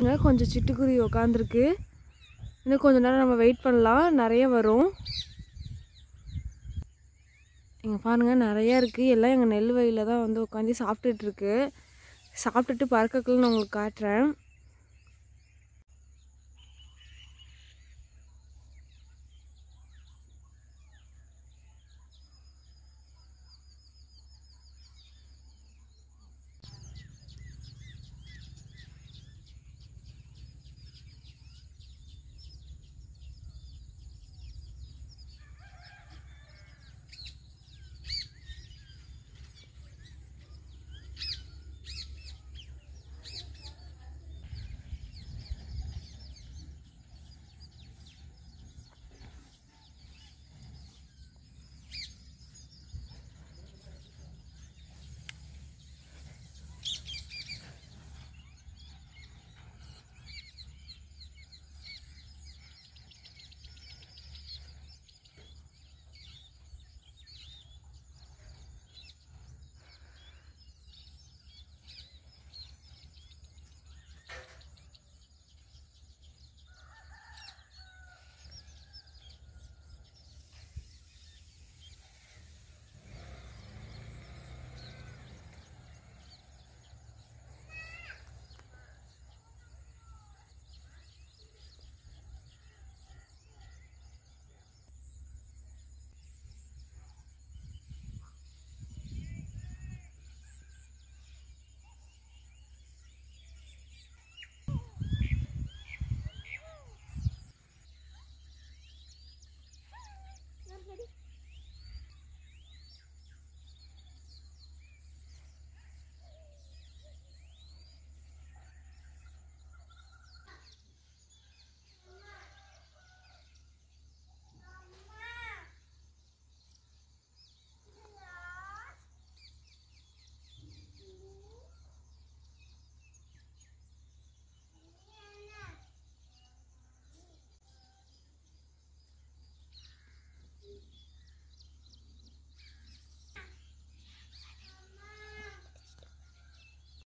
இங்க கொஞ்சம் சிட்டுக்குருவி உக்காந்துருக்கு. இன்னும் கொஞ்ச நேரம் நம்ம வெயிட் பண்ணலாம். நிறைய வரும். இங்கே பாருங்க நிறையா இருக்குது எல்லாம் எங்கள் நெல் வயலில் தான் வந்து உட்காந்து சாப்பிட்டுட்டுருக்கு சாப்பிட்டுட்டு பறக்கக்குள்ள நான் உங்களுக்கு காட்டுறேன்.